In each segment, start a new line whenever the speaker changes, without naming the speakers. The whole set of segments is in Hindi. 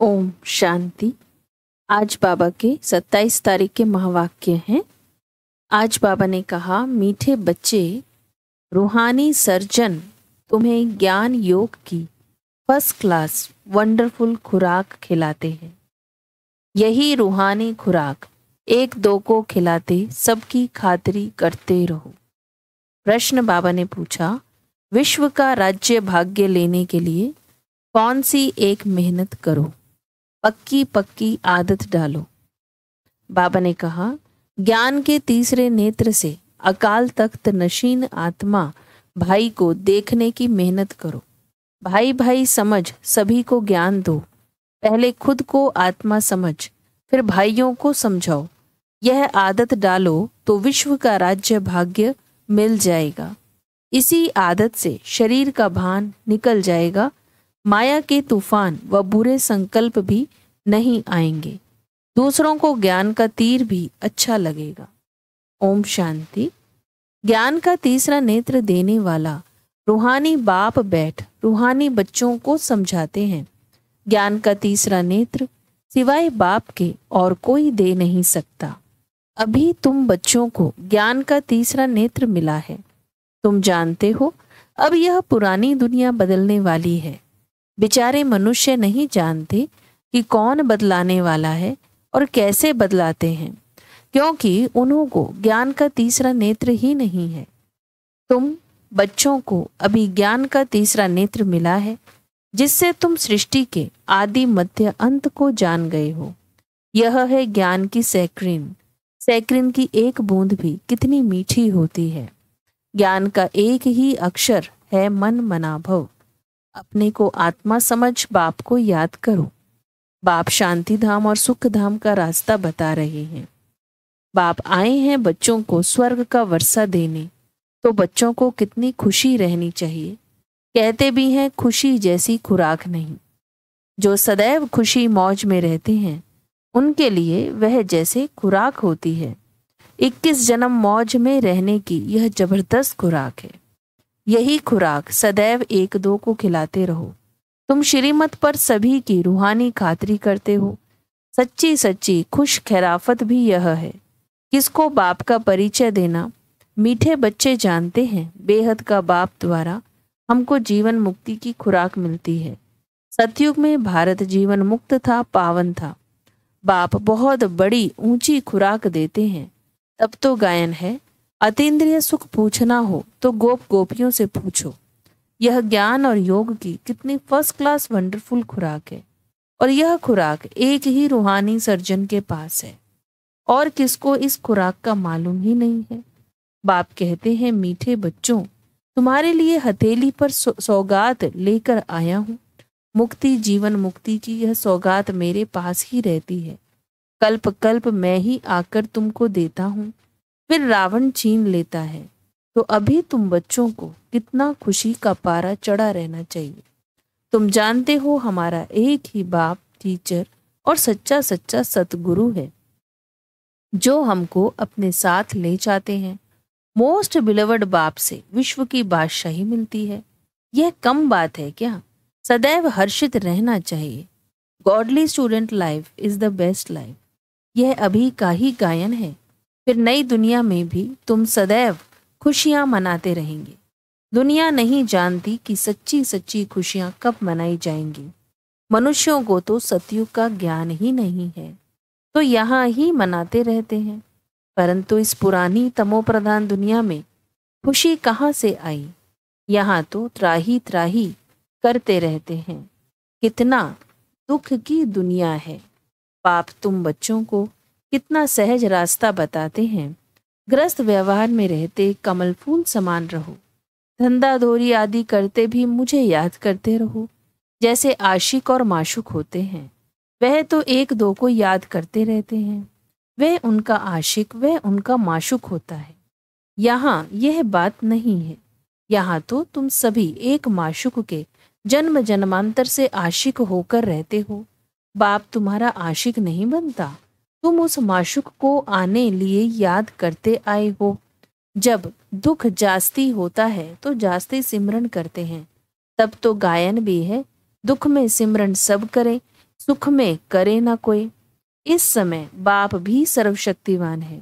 ओम शांति। आज बाबा के 27 तारीख के महावाक्य हैं। आज बाबा ने कहा, मीठे बच्चे, रूहानी सर्जन, तुम्हें ज्ञान योग की फ़र्स्ट क्लास वंडरफुल खुराक खिलाते हैं। यही रूहानी खुराक, एक दो को खिलाते, सबकी खातरी करते रहो। प्रश्न बाबा ने पूछा, विश्व का राज्य भाग्य लेने के लिए कौन सी एक मेहनत करो? पक्की पक्की आदत डालो। बाबा ने कहा, ज्ञान के तीसरे नेत्र से अकाल तख्त नशीन आत्मा भाई को देखने की मेहनत करो। भाई भाई समझ, सभी को ज्ञान दो। पहले खुद को आत्मा समझ, फिर भाइयों को समझाओ। यह आदत डालो तो विश्व का राज्य भाग्य मिल जाएगा। इसी आदत से शरीर का भान निकल जाएगा माया के तूफ़ान व बुरे संकल्प भी नहीं आएँगे। दूसरों को ज्ञान का तीर भी अच्छा लगेगा। ओम शांति। ज्ञान का तीसरा नेत्र देने वाला रूहानी बाप बैठ रूहानी बच्चों को समझाते हैं। ज्ञान का तीसरा नेत्र, सिवाय बाप के और कोई दे नहीं सकता। अभी तुम बच्चों को ज्ञान का तीसरा नेत्र मिला है। तुम जानते हो, अब यह पुरानी दुनिया बदलने वाली है। बेचारे मनुष्य नहीं जानते कि कौन बदलाने वाला है और कैसे बदलाते हैं, क्योंकि उन्हों को ज्ञान का तीसरा नेत्र ही नहीं है। तुम बच्चों को अभी ज्ञान का तीसरा नेत्र मिला है, जिससे तुम सृष्टि के आदि मध्य अंत को जान गए हो। यह है ज्ञान की सैक्रिन सैक्रिन की एक बूंद भी कितनी मीठी होती है। ज्ञान का एक ही अक्षर है मन मनाभव। अपने को आत्मा समझ बाप को याद करो। बाप शांति धाम और सुख धाम का रास्ता बता रहे हैं। बाप आए हैं बच्चों को स्वर्ग का वर्षा देने। तो बच्चों को कितनी खुशी रहनी चाहिए। कहते भी हैं, खुशी जैसी खुराक नहीं। जो सदैव खुशी मौज में रहते हैं, उनके लिए वह जैसे खुराक होती है। 21 जन्म मौज में रहने की यह ज़बरदस्त खुराक है। यही खुराक सदैव एक दो को खिलाते रहो। तुम श्रीमत पर सभी की रूहानी खातरी करते हो। सच्ची सच्ची खुश खैराफत भी यह है। किसको बाप का परिचय देना? मीठे बच्चे जानते हैं, बेहद का बाप द्वारा हमको जीवन मुक्ति की खुराक मिलती है। सतयुग में भारत जीवन मुक्त था, पावन था। बाप बहुत बड़ी ऊँची खुराक देते हैं। तब तो गायन है अतीन्द्रिय सुख पूछना हो तो गोप गोपियों से पूछो। यह ज्ञान और योग की कितनी फ़र्स्ट क्लास वंडरफुल खुराक है। और यह खुराक एक ही रूहानी सर्जन के पास है। और किसको इस खुराक का मालूम ही नहीं है। बाप कहते हैं, मीठे बच्चों, तुम्हारे लिए हथेली पर सौगात लेकर आया हूँ। मुक्ति, जीवन मुक्ति की यह सौगात मेरे पास ही रहती है। कल्प कल्प मैं ही आकर तुमको देता हूँ। फिर रावण छीन लेता है। तो अभी तुम बच्चों को कितना खुशी का पारा चढ़ा रहना चाहिए। तुम जानते हो हमारा एक ही बाप टीचर और सच्चा सच्चा सतगुरु है। जो हमको अपने साथ ले जाते हैं। मोस्ट बिलवर्ड बाप से विश्व की बादशाही मिलती है। यह कम बात है क्या? सदैव हर्षित रहना चाहिए। Godly student life is the best life यह अभी का ही गायन है। फिर नई दुनिया में भी तुम सदैव खुशियाँ मनाते रहेंगे। दुनिया नहीं जानती कि सच्ची सच्ची खुशियाँ कब मनाई जाएँगी। मनुष्यों को तो सतयुग का ज्ञान ही नहीं है तो यहाँ ही मनाते रहते हैं। परंतु इस पुरानी तमोप्रधान दुनिया में खुशी कहाँ से आई? यहाँ तो त्राही त्राही करते रहते हैं। कितना दुख की दुनिया है। पाप तुम बच्चों को कितना सहज रास्ता बताते हैं। ग्रस्त व्यवहार में रहते कमल फूल समान रहो। धंधा धोरी आदि करते भी मुझे याद करते रहो। जैसे आशिक और माशुक होते हैं, वह तो एक दो को याद करते रहते हैं। वह उनका आशिक, वह उनका माशुक होता है। यहाँ यह बात नहीं है। यहाँ तो तुम सभी एक माशुक के जन्म जन्मांतर से आशिक होकर रहते हो। बाप तुम्हारा आशिक नहीं बनता। तुम उस माशुक को आने लिए याद करते आए हो। जब दुख जास्ती होता है तो जास्ती सिमरन करते हैं। तब तो गायन भी है। दुख में सिमरन सब करें, सुख में करे ना कोई। इस समय बाप भी सर्वशक्तिवान है।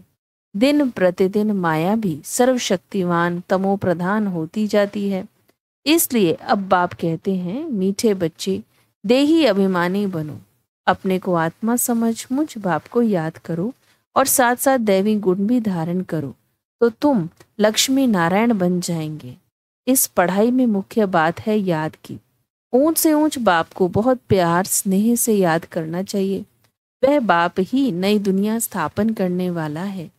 दिन प्रतिदिन माया भी सर्वशक्तिवान तमो प्रधान होती जाती है। इसलिए अब बाप कहते हैं, मीठे बच्चे, देही अभिमानी बनो। अपने को आत्मा समझ, मुझ बाप को याद करो और साथ साथ दैवी गुण भी धारण करो तो तुम लक्ष्मी नारायण बन जाएँगे। इस पढ़ाई में मुख्य बात है याद की। ऊंच से ऊंच बाप को बहुत प्यार, स्नेह से याद करना चाहिए। वह बाप ही नई दुनिया स्थापन करने वाला है।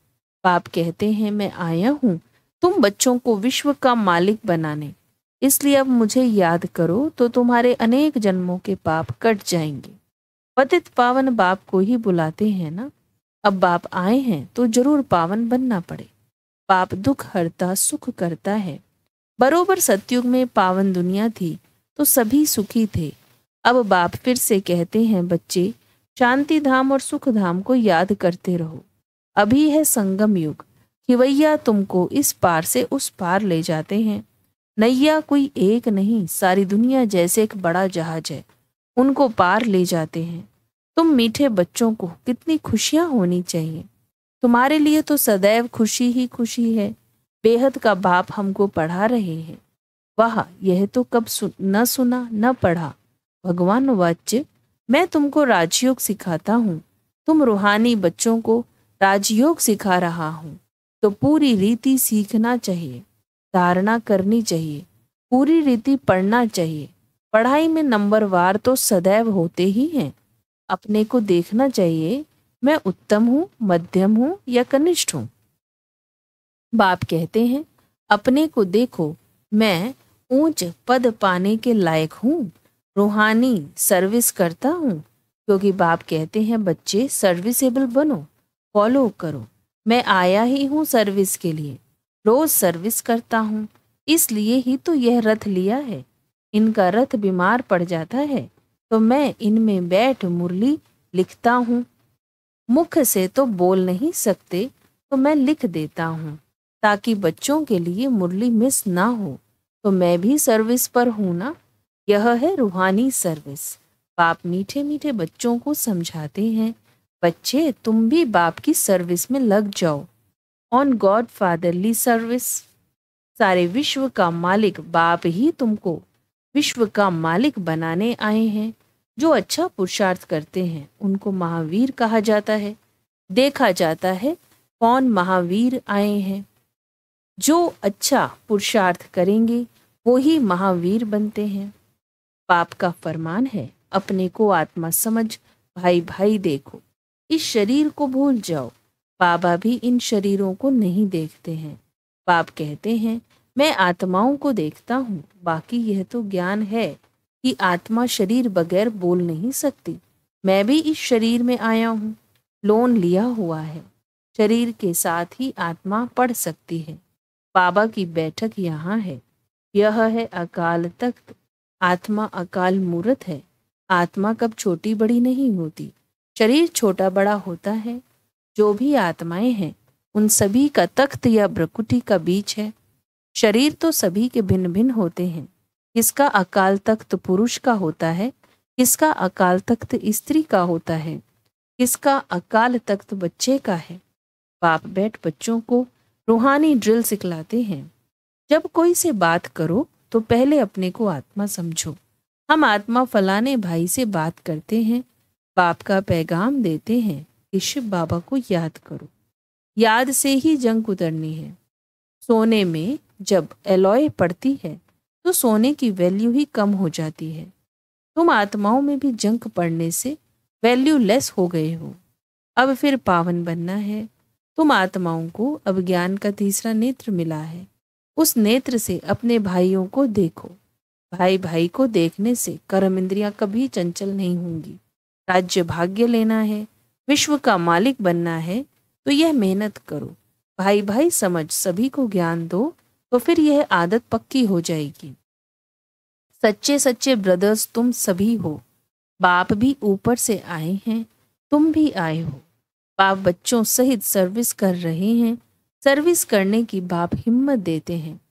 बाप कहते हैं, मैं आया हूँ, तुम बच्चों को विश्व का मालिक बनाने। इसलिए अब मुझे याद करो तो तुम्हारे अनेक जन्मों के पाप कट जाएँगे। पतित पावन बाप को ही बुलाते हैं ना? अब बाप आए हैं तो ज़रूर पावन बनना पड़े। बाप दुख हरता, सुख करता है। बरोबर सतयुग में पावन दुनिया थी तो सभी सुखी थे। अब बाप फिर से कहते हैं, बच्चे शांति धाम और सुख धाम को याद करते रहो। अभी है संगम युग। खिवैया तुमको इस पार से उस पार ले जाते हैं। नैया कोई एक नहीं, सारी दुनिया जैसे एक बड़ा जहाज़ है। उनको पार ले जाते हैं। तुम मीठे बच्चों को कितनी खुशियाँ होनी चाहिए। तुम्हारे लिए तो सदैव खुशी ही खुशी है। बेहद का बाप हमको पढ़ा रहे हैं। वाह यह तो कब सुन, न सुना न पढ़ा। भगवान वाच्य मैं तुमको राजयोग सिखाता हूँ। तुम रूहानी बच्चों को राजयोग सिखा रहा हूँ। तो पूरी रीति सीखना चाहिए। धारणा करनी चाहिए। पूरी रीति पढ़ना चाहिए। पढ़ाई में नंबर वार तो सदैव होते ही हैं। अपने को देखना चाहिए, मैं उत्तम हूँ, मध्यम हूँ या कनिष्ठ हूँ। बाप कहते हैं, अपने को देखो, मैं ऊंच पद पाने के लायक हूँ, रूहानी सर्विस करता हूँ, क्योंकि बाप कहते हैं, बच्चे सर्विसेबल बनो, फॉलो करो, मैं आया ही हूँ सर्विस के लिए, रोज सर्विस करता हूँ, इसलिए ही तो यह रथ लिया है। इनका रथ बीमार पड़ जाता है तो मैं इनमें बैठ मुरली लिखता हूँ। मुख से तो बोल नहीं सकते तो मैं लिख देता हूँ, ताकि बच्चों के लिए मुरली मिस ना हो। तो मैं भी सर्विस पर हूँ ना? यह है रूहानी सर्विस। बाप मीठे मीठे बच्चों को समझाते हैं, बच्चे तुम भी बाप की सर्विस में लग जाओ। ऑन गॉड फादरली सर्विस सारे विश्व का मालिक बाप ही तुमको। विश्व का मालिक बनाने आए हैं, जो अच्छा पुरुषार्थ करते हैं, उनको महावीर कहा जाता है। देखा जाता है कौन महावीर आए हैं। जो अच्छा पुरुषार्थ करेंगे, वो ही महावीर बनते हैं। पाप का फरमान है, अपने को आत्मा समझ, भाई भाई देखो, इस शरीर को भूल जाओ। बाबा भी इन शरीरों को नहीं देखते हैं। बाप कहते हैं मैं आत्माओं को देखता हूँ, बाकी यह तो ज्ञान है कि आत्मा शरीर बगैर बोल नहीं सकती। मैं भी इस शरीर में आया हूँ, लोन लिया हुआ है। शरीर के साथ ही आत्मा पढ़ सकती है। बाबा की बैठक यहाँ है। यह है अकाल तख्त। आत्मा अकाल मूर्त है। आत्मा कब छोटी बड़ी नहीं होती। शरीर छोटा बड़ा होता है। जो भी आत्माएँ हैं, उन सभी का तख्त या ब्रकुटी का बीच है। शरीर तो सभी के भिन्न भिन्न होते हैं। किसका अकाल तख्त पुरुष का होता है, किसका अकाल तख्त स्त्री का होता है, किसका अकाल तख्त बच्चे का है। बाप बैठ बच्चों को रूहानी ड्रिल सिखलाते हैं। जब कोई से बात करो तो पहले अपने को आत्मा समझो। हम आत्मा फलाने भाई से बात करते हैं, बाप का पैगाम देते हैं कि शिव बाबा को याद करो। याद से ही जंग उतरनी है। सोने में जब एलॉय पड़ती है तो सोने की वैल्यू ही कम हो जाती है। तुम आत्माओं में भी जंक पड़ने से वैल्यू लेस हो गए हो। अब फिर पावन बनना है। तुम आत्माओं को अब ज्ञान का तीसरा नेत्र मिला है। उस नेत्र से अपने भाइयों को देखो। भाई भाई को देखने से कर्म इंद्रियाँ कभी चंचल नहीं होंगी। राज्य भाग्य लेना है, विश्व का मालिक बनना है तो यह मेहनत करो। भाई भाई समझ, सभी को ज्ञान दो। तो फिर यह आदत पक्की हो जाएगी। सच्चे सच्चे ब्रदर्स तुम सभी हो। बाप भी ऊपर से आए हैं, तुम भी आए हो। बाप बच्चों सहित सर्विस कर रहे हैं। सर्विस करने की बाप हिम्मत देते हैं।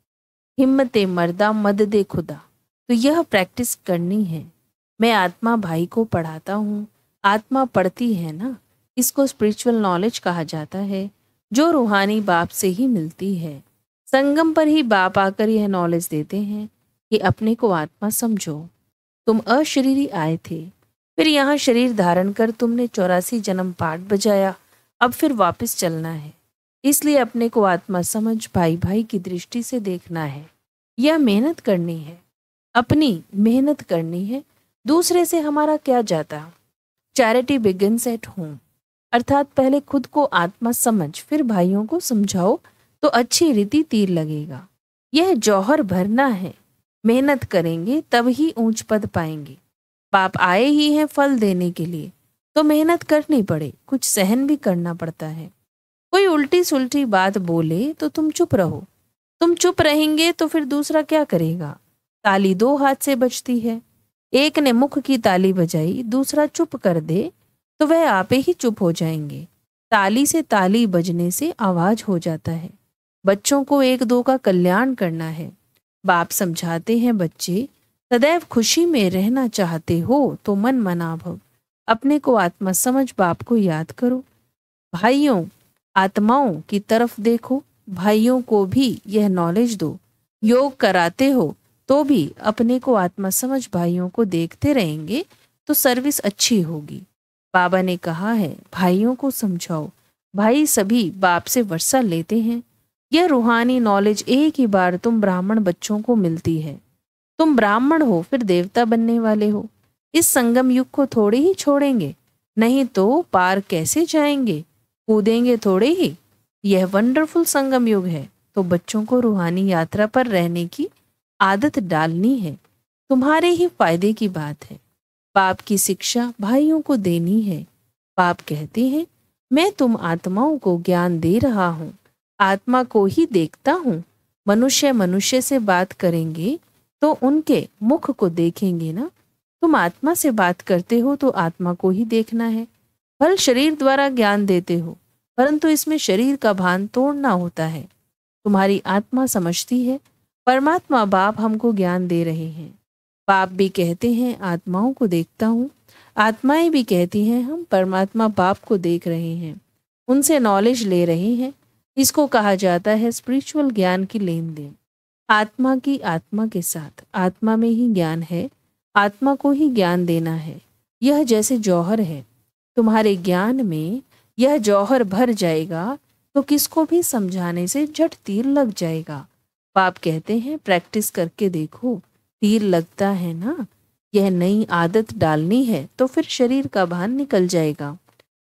हिम्मत मर्दा, मद दे खुदा। तो यह प्रैक्टिस करनी है। मैं आत्मा भाई को पढ़ाता हूँ। आत्मा पढ़ती है ना? इसको स्पिरिचुअल नॉलेज कहा जाता है, जो रूहानी बाप से ही मिलती है। संगम पर ही बाप आकर यह नॉलेज देते हैं कि अपने को आत्मा समझो। तुम अशरीरी आए थे। फिर यहाँ शरीर धारण कर तुमने चौरासी जन्म पाठ बजाया। अब फिर वापस चलना है। इसलिए अपने को आत्मा समझ भाई भाई की दृष्टि से देखना है। यह मेहनत करनी है। अपनी मेहनत करनी है। दूसरे से हमारा क्या जाता? चैरिटी बिगिन एट होम अर्थात पहले खुद को आत्मा समझ, फिर भाइयों को समझाओ। तो अच्छी रीति तीर लगेगा। यह जौहर भरना है। मेहनत करेंगे, तब ही ऊंच पद पाएँगे। बाप आए ही हैं फल देने के लिए तो मेहनत करनी पड़े, कुछ सहन भी करना पड़ता है। कोई उल्टी सुलटी बात बोले तो तुम चुप रहो। तुम चुप रहेंगे तो फिर दूसरा क्या करेगा? ताली दो हाथ से बजती है। एक ने मुख की ताली बजाई, दूसरा चुप कर दे तो वह आपे ही चुप हो जाएँगे। ताली से ताली बजने से आवाज़ हो जाता है। बच्चों को एक दो का कल्याण करना है। बाप समझाते हैं, बच्चे, सदैव खुशी में रहना चाहते हो तो मन मना भव अपने को आत्मा समझ बाप को याद करो। भाइयों, आत्माओं की तरफ़ देखो। भाइयों को भी यह नॉलेज दो। योग कराते हो तो भी अपने को आत्मा समझ भाइयों को देखते रहेंगे तो सर्विस अच्छी होगी। बाबा ने कहा है, भाइयों को समझाओ। भाई सभी बाप से वर्षा लेते हैं। यह रूहानी नॉलेज एक ही बार तुम ब्राह्मण बच्चों को मिलती है। तुम ब्राह्मण हो, फिर देवता बनने वाले हो। इस संगम युग को थोड़े ही छोड़ेंगे, नहीं तो पार कैसे जाएँगे? कूदेंगे थोड़े ही। यह वंडरफुल संगम युग है तो बच्चों को रूहानी यात्रा पर रहने की आदत डालनी है। तुम्हारे ही फ़ायदे की बात है। पाप की शिक्षा भाइयों को देनी है। पाप कहते हैं, मैं तुम आत्माओं को ज्ञान दे रहा हूँ। आत्मा को ही देखता हूँ। मनुष्य मनुष्य से बात करेंगे तो उनके मुख को देखेंगे ना? तुम आत्मा से बात करते हो तो आत्मा को ही देखना है। फल शरीर द्वारा ज्ञान देते हो, परंतु इसमें शरीर का भान तोड़ना होता है। तुम्हारी आत्मा समझती है, परमात्मा बाप हमको ज्ञान दे रहे हैं। बाप भी कहते हैं, आत्माओं को देखता हूँ। आत्माएँ भी कहती हैं, हम परमात्मा बाप को देख रहे हैं। उनसे नॉलेज ले रहे हैं। इसको कहा जाता है स्पिरिचुअल ज्ञान की लेन देन आत्मा की आत्मा के साथ। आत्मा में ही ज्ञान है। आत्मा को ही ज्ञान देना है। यह जैसे जौहर है। तुम्हारे ज्ञान में यह जौहर भर जाएगा तो किसको भी समझाने से झट तीर लग जाएगा। पाप कहते हैं प्रैक्टिस करके देखो। तीर लगता है ना? यह नई आदत डालनी है तो फिर शरीर का भान निकल जाएगा।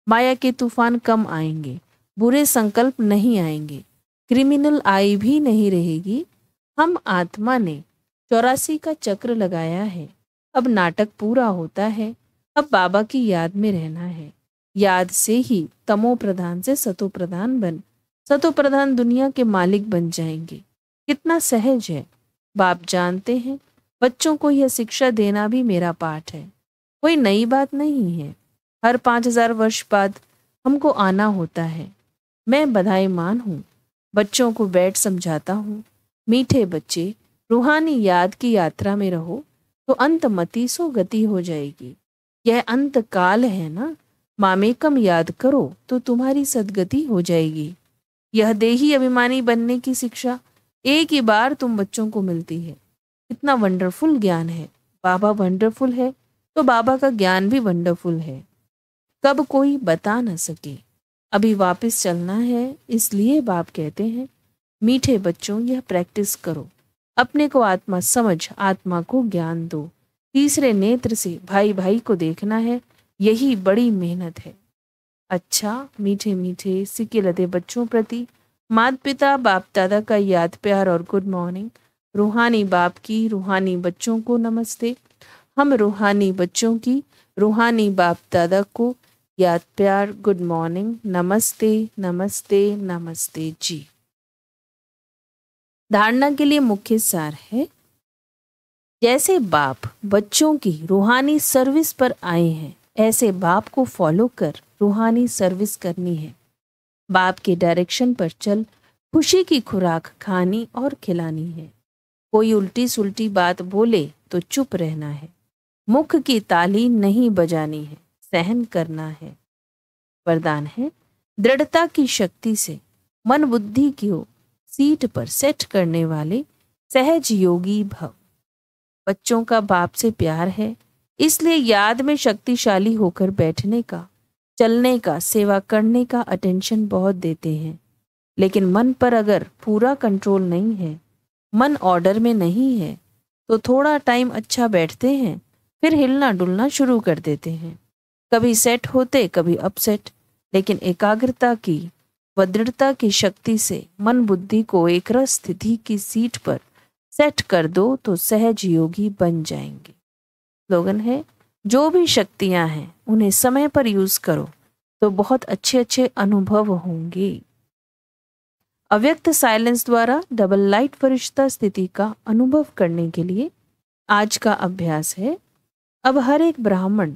माया के तूफ़ान कम आएँगे। बुरे संकल्प नहीं आएँगे। क्रिमिनल आई भी नहीं रहेगी। हम आत्मा ने चौरासी का चक्र लगाया है। अब नाटक पूरा होता है। अब बाबा की याद में रहना है। याद से ही तमो प्रधान से सतो प्रधान बन। सतो प्रधान दुनिया के मालिक बन जाएँगे। कितना सहज है। बाप जानते हैं, बच्चों को यह शिक्षा देना भी मेरा पाठ है। कोई नई बात नहीं है। हर पाँच हज़ार वर्ष बाद हमको आना होता है। मैं बधाई मान हूँ, बच्चों को बैठ समझाता हूँ। मीठे बच्चे, रूहानी याद की यात्रा में रहो तो अंत मती सो गति हो जाएगी। यह अंत काल है ना? मामेकम याद करो तो तुम्हारी सदगति हो जाएगी। यह देही अभिमानी बनने की शिक्षा, एक ही बार तुम बच्चों को मिलती है। इतना वंडरफुल ज्ञान है। बाबा वंडरफुल है तो बाबा का ज्ञान भी वंडरफुल है। कब कोई बता न सके। अभी वापस चलना है, इसलिए बाप कहते हैं, मीठे बच्चों, यह प्रैक्टिस करो। अपने को आत्मा समझ, आत्मा को ज्ञान दो। तीसरे नेत्र से भाई भाई को देखना है, यही बड़ी मेहनत है। अच्छा मीठे मीठे सिक्के लदे बच्चों प्रति माता पिता बाप दादा का याद प्यार और गुड मॉर्निंग रूहानी बाप की, रूहानी बच्चों को नमस्ते। हम रूहानी बच्चों की, रूहानी बाप दादा को याद प्यार गुड मॉर्निंग नमस्ते नमस्ते नमस्ते जी। धारणा के लिए मुख्य सार है, जैसे बाप बच्चों की रूहानी सर्विस पर आए हैं, ऐसे बाप को फॉलो कर रूहानी सर्विस करनी है। बाप के डायरेक्शन पर चल खुशी की खुराक खानी और खिलानी है। कोई उल्टी सुलटी बात बोले तो चुप रहना है। मुख की ताली नहीं बजानी है। सहन करना है। वरदान है, दृढ़ता की शक्ति से, मन बुद्धि को सीट पर सेट करने वाले सहज योगी भव। बच्चों का बाप से प्यार है, इसलिए याद में शक्तिशाली होकर बैठने का, चलने का, सेवा करने का अटेंशन बहुत देते हैं। लेकिन मन पर अगर पूरा कंट्रोल नहीं है, मन ऑर्डर में नहीं है तो थोड़ा टाइम अच्छा बैठते हैं, फिर हिलना डुलना शुरू कर देते हैं। कभी सेट होते, कभी अपसेट लेकिन एकाग्रता की व दृढ़ता की शक्ति से मन बुद्धि को एक रस स्थिति की सीट पर सेट कर दो तो सहज योगी बन जाएँगे। स्लोगन है, जो भी शक्तियाँ हैं, उन्हें समय पर यूज़ करो तो बहुत अच्छे अच्छे अनुभव होंगे। अव्यक्त साइलेंस द्वारा डबल लाइट फरिश्ता स्थिति का अनुभव करने के लिए आज का अभ्यास है। अब हर एक ब्राह्मण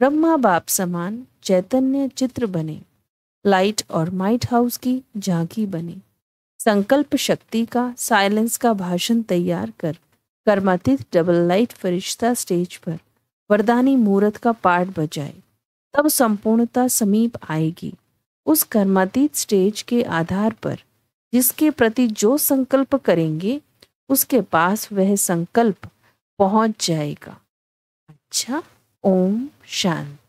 ब्रह्मा बाप समान चैतन्य चित्र बने लाइट और माइट हाउस की झांकी बने। संकल्प शक्ति का साइलेंस का भाषण तैयार कर, कर्मातीत डबल लाइट फरिश्ता स्टेज पर वरदानी मूर्त का पाठ बजाए। तब संपूर्णता समीप आएगी। उस कर्मातीत स्टेज के आधार पर, जिसके प्रति जो संकल्प करेंगे, उसके पास वह संकल्प पहुँच जाएगा। अच्छा? ओम शांति